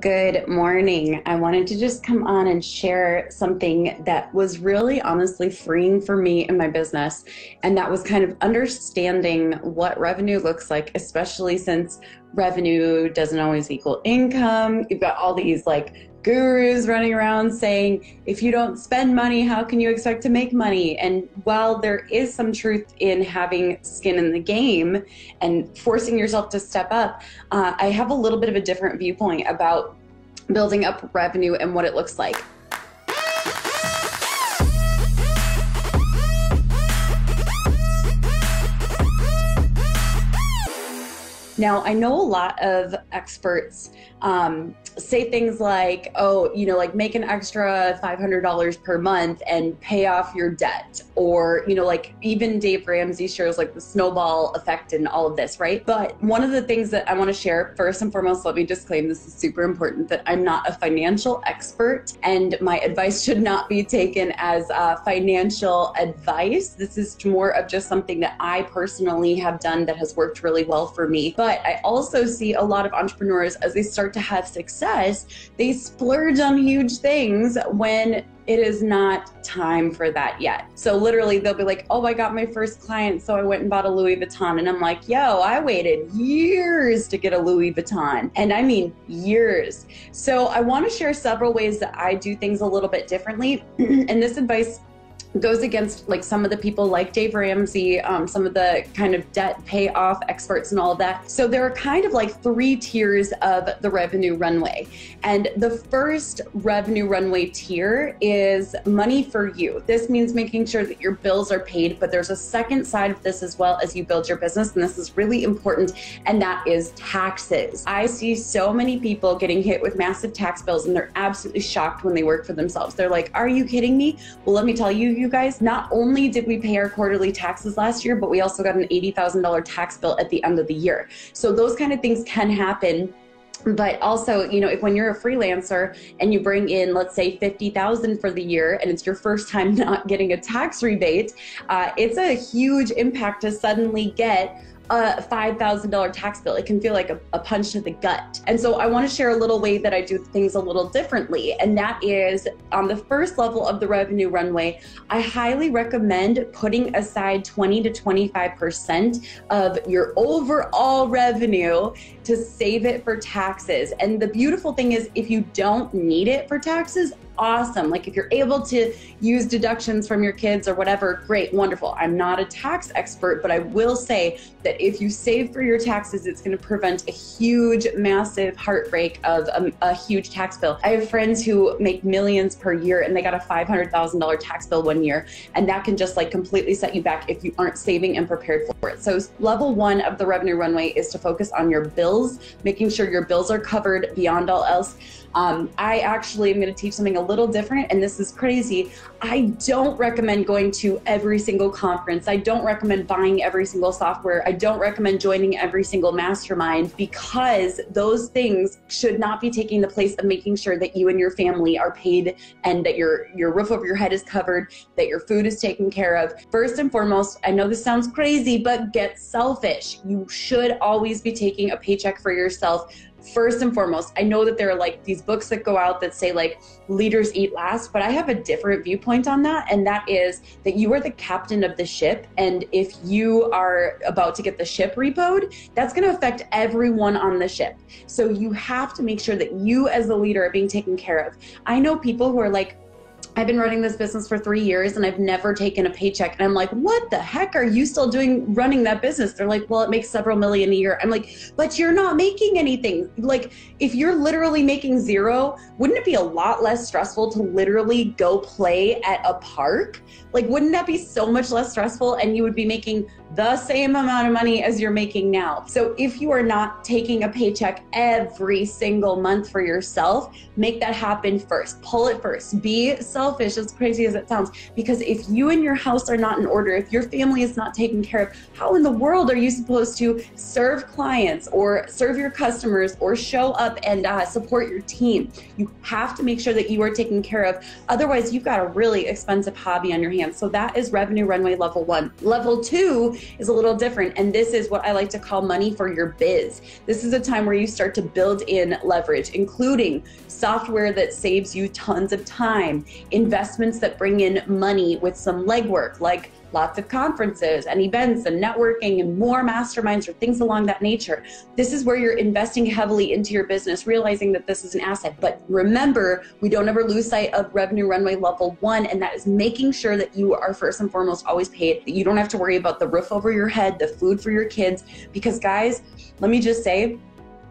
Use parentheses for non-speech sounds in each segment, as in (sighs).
Good morning. I wanted to just come on and share something that was really honestly freeing for me in my business. And that was kind of understanding what revenue looks like, especially since revenue doesn't always equal income. You've got all these like gurus running around saying, if you don't spend money, how can you expect to make money? And while there is some truth in having skin in the game and forcing yourself to step up, uh, I have a little bit of a different viewpoint about building up revenue and what it looks like. Now, I know a lot of experts um, say things like, oh, you know, like make an extra $500 per month and pay off your debt. Or, you know, like even Dave Ramsey shares like the snowball effect and all of this, right? But one of the things that I want to share, first and foremost, let me disclaim this is super important that I'm not a financial expert and my advice should not be taken as uh, financial advice. This is more of just something that I personally have done that has worked really well for me. But I also see a lot of entrepreneurs as they start to have success, they splurge on huge things when it is not time for that yet. So literally they'll be like, "Oh, I got my first client, so I went and bought a Louis Vuitton." And I'm like, "Yo, I waited years to get a Louis Vuitton." And I mean years. So I want to share several ways that I do things a little bit differently. (clears throat) and this advice goes against like some of the people like Dave Ramsey, um, some of the kind of debt payoff experts and all of that. So there are kind of like three tiers of the revenue runway. And the first revenue runway tier is money for you. This means making sure that your bills are paid, but there's a second side of this as well as you build your business. And this is really important, and that is taxes. I see so many people getting hit with massive tax bills, and they're absolutely shocked when they work for themselves. They're like, Are you kidding me? Well, let me tell you, you guys, not only did we pay our quarterly taxes last year, but we also got an $80,000 tax bill at the end of the year. So those kind of things can happen but also you know if when you're a freelancer and you bring in let's say 50000 for the year and it's your first time (laughs) not getting a tax rebate uh, it's a huge impact to suddenly get a $5,000 tax bill. It can feel like a, a, punch to the gut. And so I want to share a little way that I do things a little differently. And that is on the first level of the revenue runway, I highly recommend putting aside 20 to 25% of your overall revenue to save it for taxes. And the beautiful thing is, if you don't need it for taxes, awesome. Like if you're able to use deductions from your kids or whatever, great, wonderful. I'm not a tax expert, but I will say that if you save for your taxes, it's going to prevent a huge, massive heartbreak of a, a huge tax bill. I have friends who make millions per year and they got a $500,000 tax bill one year, and that can just like completely set you back if you aren't saving and prepared for it. So, level one of the revenue runway is to focus on your bills, making sure your bills are covered beyond all else. Um, I actually am going to teach something a little different, and this is crazy. I don't recommend going to every single conference. I don't recommend buying every single software. I don't recommend joining every single mastermind because those things should not be taking the place of making sure that you and your family are paid and that your your roof over your head is covered, that your food is taken care of. First and foremost, I know this sounds crazy, but get selfish. You should always be taking a paycheck for yourself first and foremost, I know that there are like these books that go out that say like leaders eat last, but I have a different viewpoint on that. And that is that you are the captain of the ship. And if you are about to get the ship repoed, that's going to affect everyone on the ship. So you have to make sure that you as the leader are being taken care of. I know people who are like, I've been running this business for three years and I've never taken a paycheck. And I'm like, what the heck are you still doing running that business? They're like, well, it makes several million a year. I'm like, but you're not making anything. Like, if you're literally making zero, wouldn't it be a lot less stressful to literally go play at a park? Like, wouldn't that be so much less stressful? And you would be making the same amount of money as you're making now. So if you are not taking a paycheck every single month for yourself, make that happen first. Pull it first. Be selfish, as crazy as it sounds, because if you and your house are not in order, if your family is not taken care of, how in the world are you supposed to serve clients or serve your customers or show up and uh, support your team? You have to make sure that you are taken care of. Otherwise, you've got a really expensive hobby on your hands. So that is revenue runway level one. Level two is a little different. And this is what I like to call money for your biz. This is a time where you start to build in leverage, including software that saves you tons of time, investments that bring in money with some legwork, like lots of conferences and events and networking and more masterminds or things along that nature. This is where you're investing heavily into your business, realizing that this is an asset. But remember, we don't ever lose sight of revenue runway level one, and that is making sure that you are first and foremost always paid, that you don't have to worry about the roof over your head, the food for your kids. Because, guys, let me just say,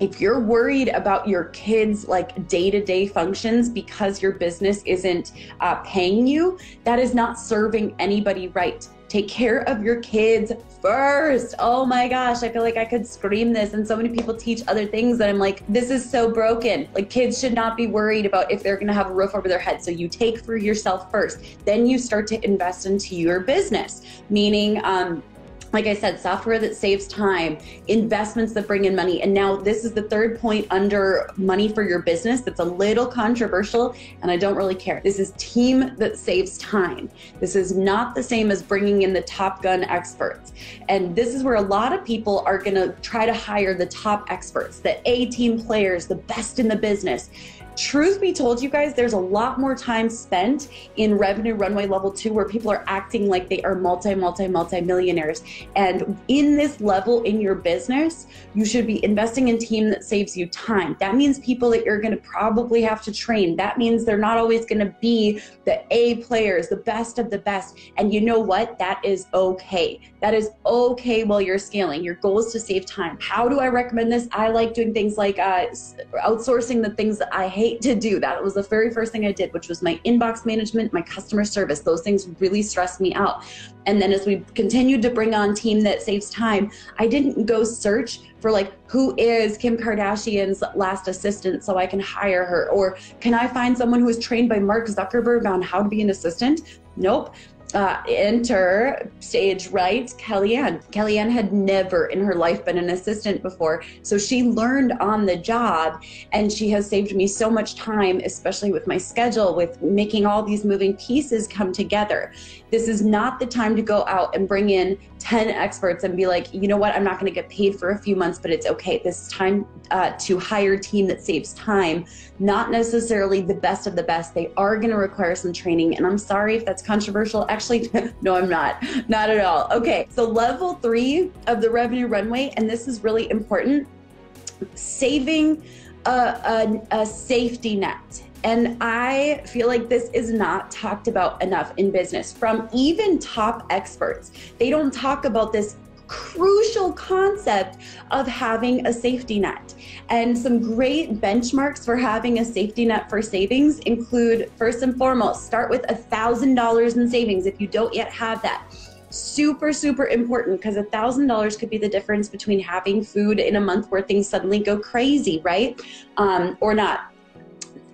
if you're worried about your kids like day-to-day functions because your business isn't uh, paying you that is not serving anybody right. Take care of your kids first. Oh my gosh i feel like i could scream this and so many people teach other things that i'm like this is so broken. Like kids should not be worried about if they're going to have a roof over their head. So you take for yourself first. Then you start to invest into your business meaning um, like I said, software that saves time, investments that bring in money. And now this is the third point under money for your business that's a little controversial, and I don't really care. This is team that saves time. This is not the same as bringing in the top gun experts. And this is where a lot of people are going to try to hire the top experts, the A team players, the best in the business truth be told, you guys, there's a lot more time spent in revenue runway level two where people are acting like they are multi, multi, multi millionaires. And in this level in your business, you should be investing in team that saves you time. That means people that you're going to probably have to train. That means they're not always going to be the A players, the best of the best. And you know what? That is okay. That is okay while you're scaling. Your goal is to save time. How do I recommend this? I like doing things like uh, outsourcing the things that I hate hate to do that. It was the very first thing I did, which was my inbox management, my customer service. Those things really stressed me out. And then as we continued to bring on team that saves time, I didn't go search for like who is Kim Kardashian's last assistant so I can hire her or can I find someone who is trained by Mark Zuckerberg on how to be an assistant? Nope uh, enter stage right kellyanne kellyanne had never in her life been an assistant before so she learned on the job and she has saved me so much time especially with my schedule with making all these moving pieces come together this is not the time to go out and bring in 10 experts and be like, you know what, I'm not going to get paid for a few months, but it's okay. This is time uh, to hire a team that saves time, not necessarily the best of the best. They are going to require some training. And I'm sorry if that's controversial. Actually, (laughs) no, I'm not. Not at all. Okay. So, level three of the revenue runway, and this is really important saving a, a, a safety net and I feel like this is not talked about enough in business from even top experts. They don't talk about this crucial concept of having a safety net. And some great benchmarks for having a safety net for savings include first and foremost, start with $1,000 in savings if you don't yet have that. Super super important because a thousand dollars could be the difference between having food in a month where things suddenly go crazy right? Um, or not.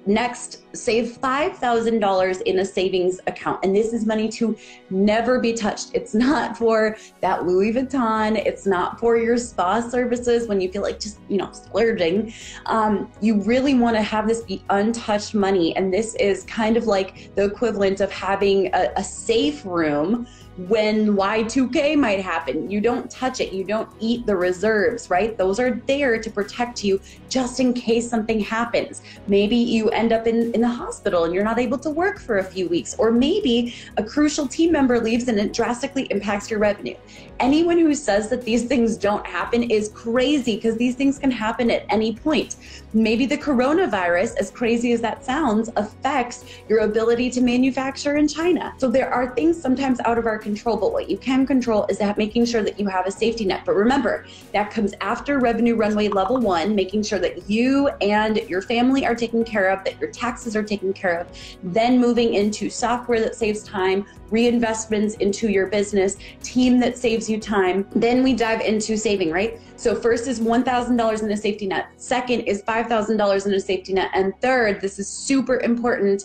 Next, save $5,000 in a savings account. And this is money to never be touched. It's not for that Louis Vuitton. It's not for your spa services when you feel like just, you know, splurging. Um, you really want to have this be untouched money. And this is kind of like the equivalent of having a, a safe room when Y2K might happen. You don't touch it, you don't eat the reserves, right? Those are there to protect you just in case something happens. Maybe you end up in, in the hospital and you're not able to work for a few weeks, or maybe a crucial team member leaves and it drastically impacts your revenue. Anyone who says that these things don't happen is crazy because these things can happen at any point. Maybe the coronavirus, as crazy as that sounds, affects your ability to manufacture in China. So there are things sometimes out of our control, but what you can control is that making sure that you have a safety net. But remember, that comes after revenue runway level one, making sure that you and your family are taken care of, that your taxes are taken care of, then moving into software that saves time, reinvestments into your business, team that saves you time. Then we dive into saving, right? So first is $1,000 in a safety net. Second is $5,000 in a safety net. And third, this is super important,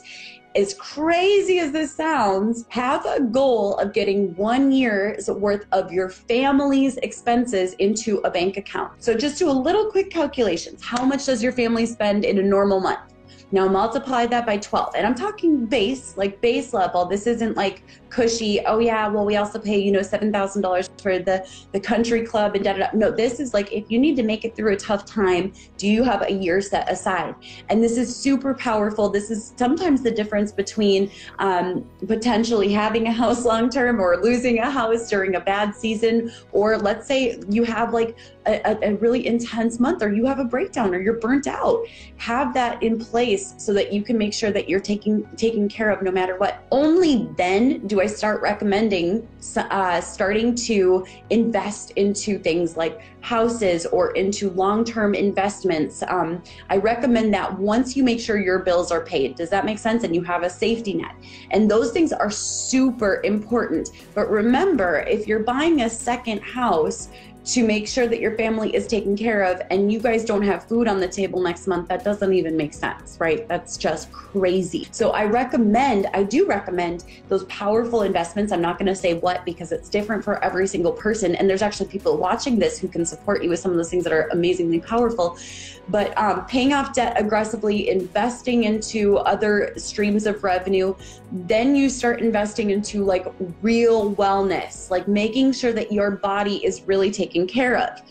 as crazy as this sounds, have a goal of getting one year's worth of your family's expenses into a bank account. So just do a little quick calculations. How much does your family spend in a normal month? Now multiply that by 12. And I'm talking base, like base level. This isn't like cushy, oh yeah, well, we also pay, you know, $7,000 for the, the country club and da da da. No, this is like if you need to make it through a tough time, do you have a year set aside? And this is super powerful. This is sometimes the difference between um, potentially having a house long term or losing a house during a bad season. Or let's say you have like a, a really intense month or you have a breakdown or you're burnt out. Have that in place so that you can make sure that you're taking taken care of no matter what. Only then do I start recommending uh, starting to invest into things like houses or into long term investments. Um, I recommend that once you make sure your bills are paid. Does that make sense? And you have a safety net. And those things are super important. But remember, if you're buying a second house, to make sure that your family is taken care of and you guys don't have food on the table next month, that doesn't even make sense, right? That's just crazy. So I recommend, I do recommend those powerful investments. I'm not going to say what because it's different for every single person. And there's actually people watching this who can support you with some of those things that are amazingly powerful. But um, paying off debt aggressively, investing into other streams of revenue, then you start investing into like real wellness, like making sure that your body is really taking taken care of.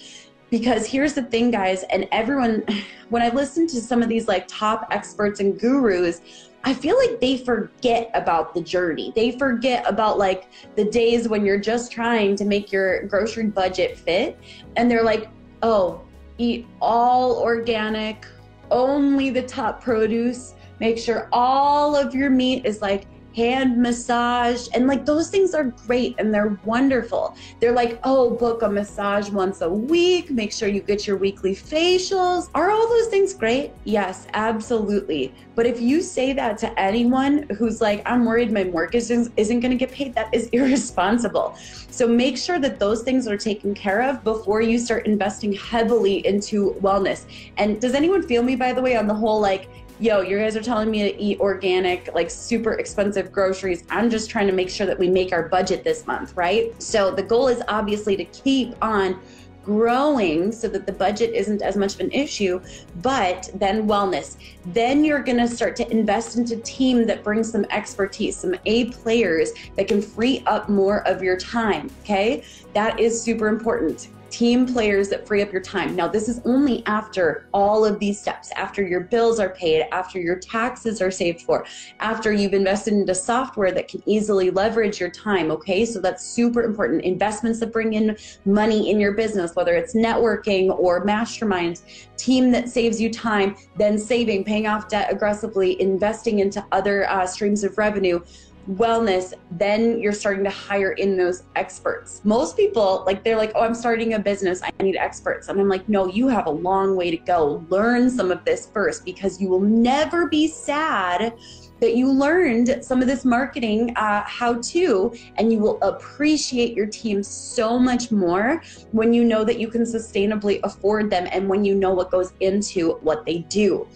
Because here's the thing, guys, and everyone, (sighs) when I listen to some of these like top experts and gurus, I feel like they forget about the journey. They forget about like the days when you're just trying to make your grocery budget fit. And they're like, oh, eat all organic, only the top produce. Make sure all of your meat is like hand massage and like those things are great and they're wonderful. They're like oh book a massage once a week. Make sure you get your weekly facials. Are all those things great? Yes absolutely. But if you say that to anyone who's like i'm worried my mortgage isn't going to get paid that is (laughs) irresponsible. So make sure that those things are taken care of before you start investing heavily into wellness. And does anyone feel me by the way on the whole like yo, you guys are telling me to eat organic, like super expensive groceries. I'm just trying to make sure that we make our budget this month, right? So the goal is obviously to keep on growing so that the budget isn't as much of an issue, but then wellness. Then you're going to start to invest into team that brings some expertise, some A players that can free up more of your time, okay? That is super important team players that free up your time. Now, this is only after all of these steps, after your bills are paid, after your taxes are saved for, after you've invested into software that can easily leverage your time. Okay, so that's super important. Investments that bring in money in your business, whether it's networking or masterminds, team that saves you time, then saving, paying off debt aggressively, investing into other uh, streams of revenue wellness, then you're starting to hire in those experts. Most people, like, they're like, oh, I'm starting a business. I need experts. And I'm like, no, you have a long way to go. Learn some of this first because you will never be sad that you learned some of this marketing uh, how to, and you will appreciate your team so much more when you know that you can sustainably afford them and when you know what goes into what they do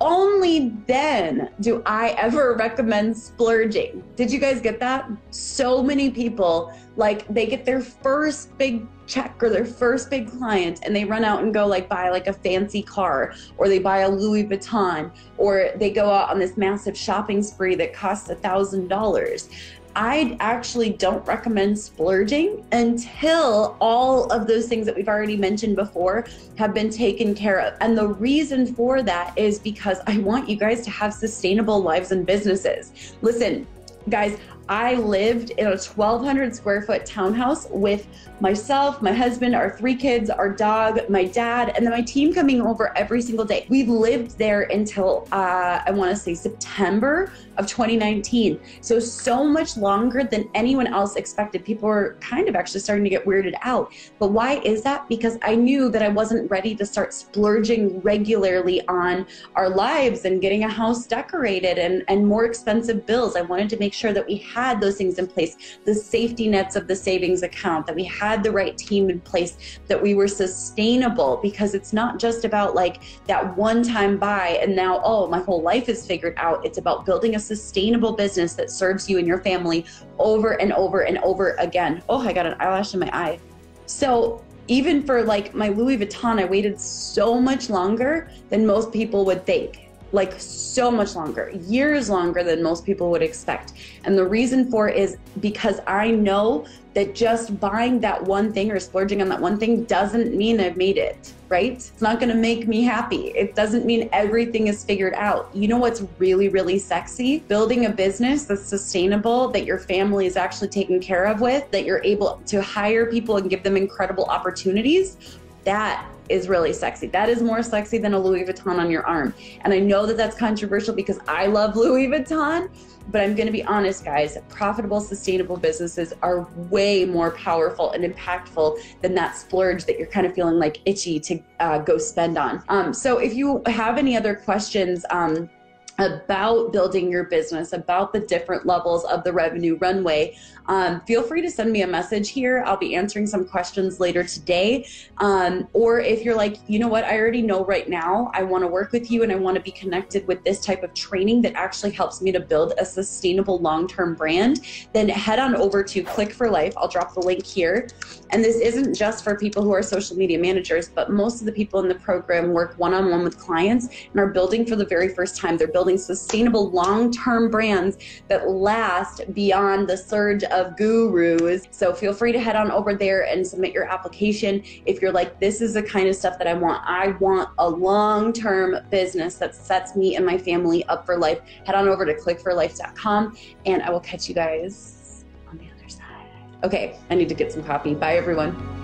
only then do I ever recommend splurging. Did you guys get that? So many people, like, they get their first big check or their first big client and they run out and go, like, buy like a fancy car or they buy a Louis Vuitton or they go out on this massive shopping spree that costs a thousand dollars. I actually don't recommend splurging until all of those things that we've already mentioned before have been taken care of. And the reason for that is because I want you guys to have sustainable lives and businesses. Listen, guys, I lived in a 1,200 square foot townhouse with myself, my husband, our three kids, our dog, my dad, and then my team coming over every single day. We lived there until uh, I want to say September of 2019. So, so much longer than anyone else expected. People were kind of actually starting to get weirded out. But why is that? Because I knew that I wasn't ready to start splurging regularly on our lives and getting a house decorated and, and more expensive bills. I wanted to make sure that we had those things in place, the safety nets of the savings account, that we had the right team in place, that we were sustainable because it's not just about like that one time buy and now, oh, my whole life is figured out. It's about building a sustainable business that serves you and your family over and over and over again. Oh, I got an eyelash in my eye. So, even for like my Louis Vuitton, I waited so much longer than most people would think. Like so much longer, years longer than most people would expect. And the reason for it is because I know that just buying that one thing or splurging on that one thing doesn't mean I've made it, right? It's not going to make me happy. It doesn't mean everything is figured out. You know what's really, really sexy? Building a business that's sustainable, that your family is actually taken care of with, that you're able to hire people and give them incredible opportunities. That is really sexy. That is more sexy than a Louis Vuitton on your arm. And I know that that's controversial because I love Louis Vuitton, but I'm going to be honest, guys. Profitable, sustainable businesses are way more powerful and impactful than that splurge that you're kind of feeling like itchy to uh, go spend on. Um, so if you have any other questions, um, about building your business, about the different levels of the revenue runway, um, feel free to send me a message here. I'll be answering some questions later today. Um, or if you're like, you know what, I already know right now, I want to work with you and I want to be connected with this type of training that actually helps me to build a sustainable long term brand, then head on over to Click for Life. I'll drop the link here. And this isn't just for people who are social media managers, but most of the people in the program work one on one with clients and are building for the very first time. They're building sustainable long term brands that last beyond the surge of gurus. So feel free to head on over there and submit your application if you're like, this is the kind of stuff that I want. I want a long term business that sets me and my family up for life. Head on over to clickforlife.com and I will catch you guys on the other side. Okay, I need to get some coffee. Bye, everyone.